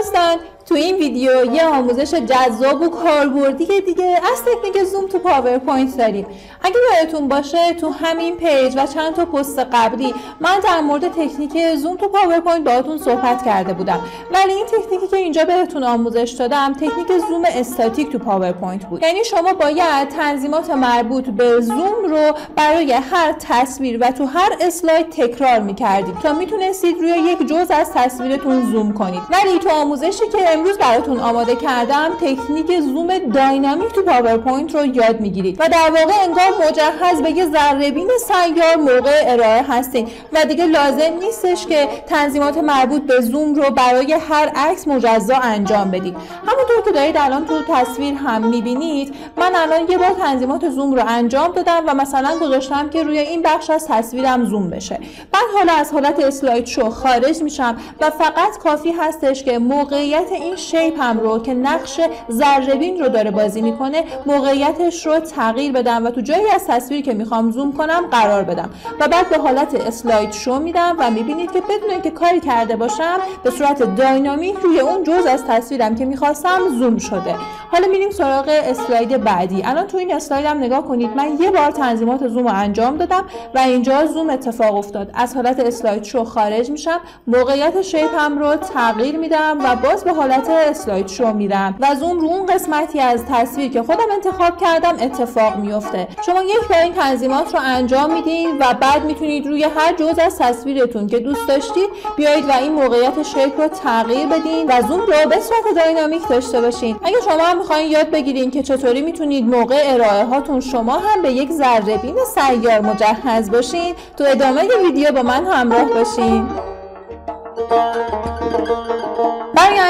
دوستان تو این ویدیو یه آموزش جذاب و کاربردی دیگه از تکنیک زوم تو PowerPoint داریم. اگه یادتون باشه تو همین page و چند تا پست قبلی من در مورد تکنیک زوم تو PowerPoint باهاتون صحبت کرده بودم. ولی این تکنیکی که اینجا بهتون آموزش دادم تکنیک زوم استاتیک تو PowerPoint بود. یعنی شما باید تنظیمات مربوط به زوم رو برای هر تصویر و تو هر اسلاید تکرار می‌کردید تا می‌تونستید روی یک جزء از تصویرتون زوم کنید. ولی تو آموزشی که امروز براتون آماده کردم تکنیک زوم dynamic تو PowerPoint رو یاد می‌گیرید و در واقع انگار مجهز به یه ذرهبین سیار موقع ارائه هستین و دیگه لازم نیستش که تنظیمات مربوط به زوم رو برای هر عکس مجزا انجام بدید. همونطور که دارید الان تو تصویر هم می‌بینید من الان یه بار تنظیمات زوم رو انجام دادم و مثلا گذاشتم که روی این بخش از تصویرم زوم بشه. بعد حالا از حالت اسلاید شو خارج میشم و فقط کافی هستش که موقعیت این شیپ هم رو که نقش ذرهبین رو داره بازی می‌کنه موقعیتش رو تغییر بدم و تو جایی از تصویری که می‌خوام زوم کنم قرار بدم. و بعد به حالت اسلاید شو میدم و می‌بینید که بدون اینکه کاری کرده باشم به صورت داینامیک روی اون جز از تصویرم که می‌خواستم زوم شده. حالا میریم سراغ اسلاید بعدی. الان تو این اسلایدم نگاه کنید من یه بار تنظیمات زوم رو انجام دادم و اینجا زوم اتفاق افتاد. از حالت اسلاید شو خارج میشم موقعیت شیپم رو تغییر میدم و باز به حالت اسلاید شو میرم و زوم رو اون قسمتی از تصویر که خودم انتخاب کردم اتفاق میفته. شما یک بار این تنظیمات رو انجام میدین و بعد می‌تونید روی هر جزء از تصویرتون که دوست داشتید بیایید و این موقعیت شیپ رو تغییر بدین و زوم رو به صورت داینامیک داشته باشین. اگه شما هم می‌خواین یاد بگیرین که چطوری می‌تونید موقع ارائه هاتون شما هم به یک ذره سیار مجهز باشین تو ادامه ویدیو با من همراه باشین.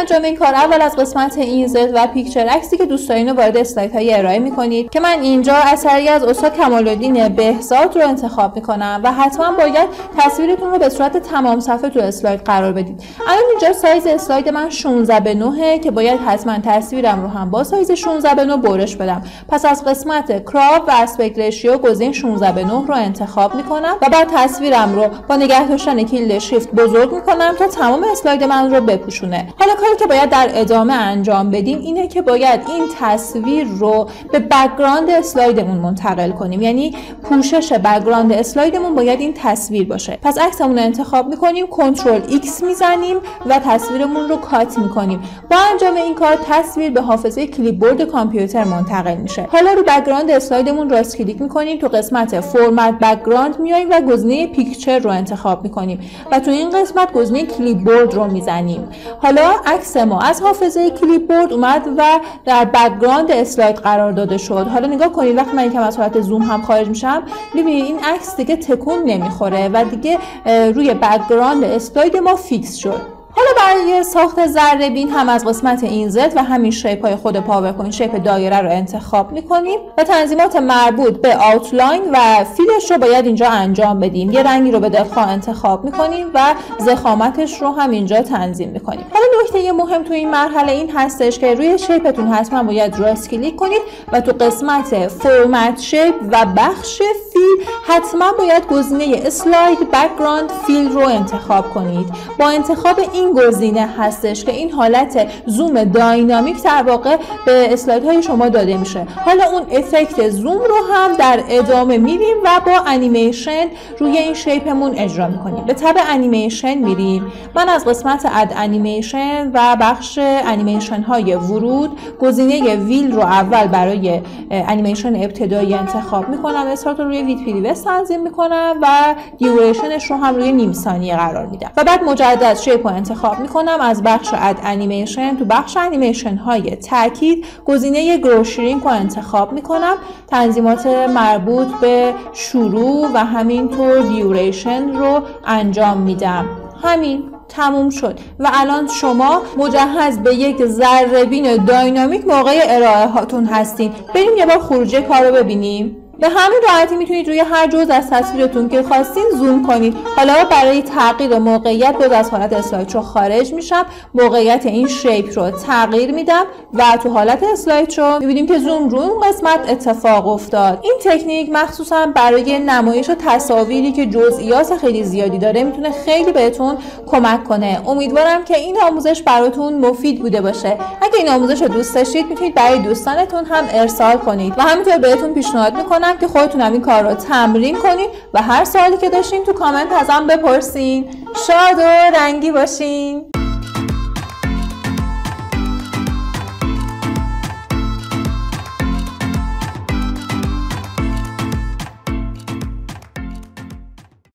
انجام این کار اول از قسمت اینزد و پیکچر عکسی که دوست دارین وارد اسلاید های ارائه می‌کنید که من اینجا اثری از استاد کمالالدین بهزاد رو انتخاب می‌کنم و حتما باید تصویرتون رو به صورت تمام صفحه تو اسلاید قرار بدید. الان اینجا سایز اسلاید من 16 به 9 که باید حتما تصویرم رو هم با سایز 16 به 9 برش بدم. پس از قسمت crop و aspect ratio گزینه 16 به 9 رو انتخاب می‌کنم و بعد تصویرم رو با نگه داشتن کلید شیفت بزرگ می‌کنم تا تمام اسلاید من رو بپوشونه. حالا کاری که باید در ادامه انجام بدیم اینه که باید این تصویر رو به background اسلایدمون منتقل کنیم. یعنی پوشش background اسلایدمون باید این تصویر باشه. پس عکسمون رو انتخاب می‌کنیم control X می‌زنیم و تصویرمون رو cut می‌کنیم. با انجام این کار تصویر به حافظه clipboard کامپیوتر منتقل میشه. حالا رو background اسلایدمون راست کلیک می‌کنیم تو قسمت format background میایم و گزینه picture رو انتخاب می‌کنیم. و تو این قسمت گزینه clipboard رو می‌زنیم. حالا عکس ما. از حافظه clipboard اومد و در background اسلاید قرار داده شد. حالا نگاه کنید وقتی من یکم از حالت زوم هم خارج میشم می‌بینید این عکس دیگه تکون نمی‌خوره و دیگه روی background اسلاید ما fix شد. حالا برای ساخت ذره بین هم از قسمت insert و همین shape های خود PowerPoint shape دایره رو انتخاب می‌کنیم و تنظیمات مربوط به outline و fill ش رو باید اینجا انجام بدیم. یه رنگی رو به دلخواه انتخاب می‌کنیم و ضخامتش رو هم اینجا تنظیم می‌کنیم. حالا نکته مهم تو این مرحله این هستش که روی shape تون حتما باید راست کلیک کنید و تو قسمت format shape و بخش fill حتما باید گزینه slide background fill رو انتخاب کنید. با انتخاب این گزینه هستش که این حالت زوم dynamic در واقع به اسلاید های شما داده میشه. حالا اون effect زوم رو هم در ادامه میریم و با انیمیشن روی این shape مون اجرا می‌کنیم. به tab animation میریم. من از قسمت add animation و بخش انیمیشن های ورود گزینه wheel رو اول برای انیمیشن ابتدایی انتخاب می‌کنم. استارت رو روی with previous تنظیم می‌کنم و duration ش رو هم روی نیم ثانیه قرار میدم. و بعد مجدد shape رو انتخاب می‌کنم از بخش add animation تو بخش انیمیشن های تاکید گزینه grow shrink رو انتخاب می‌کنم. تنظیمات مربوط به شروع و همینطور duration رو انجام میدم. همین تموم شد. و الان شما مجهز به یک ذره بین dynamic موقع ارائه هاتون هستین. بریم یه بار خروجی کار رو ببینیم. به همین راحتی می‌تونید روی هر جزء از تصویرتون که خواستین زوم کنید. حالا برای تغییر موقعیت باز از حالت اسلاید رو خارج میشم. موقعیت این شیپ رو تغییر میدم و تو حالت اسلاید رو می‌بینیم که زوم رو اون قسمت اتفاق افتاد. این تکنیک مخصوصا برای نمایش و تصاویری که جزئیات خیلی زیادی داره می‌تونه خیلی بهتون کمک کنه. امیدوارم که این آموزش براتون مفید بوده باشه. اگه این آموزش رو دوست داشتید می‌تونید برای دوستانتون هم ارسال کنید و همینطور بهتون پیشنهاد می‌کنم که خودتون هم این کار رو تمرین کنید و هر سوالی که داشتین تو کامنت ازم بپرسین. شاد و رنگی باشین.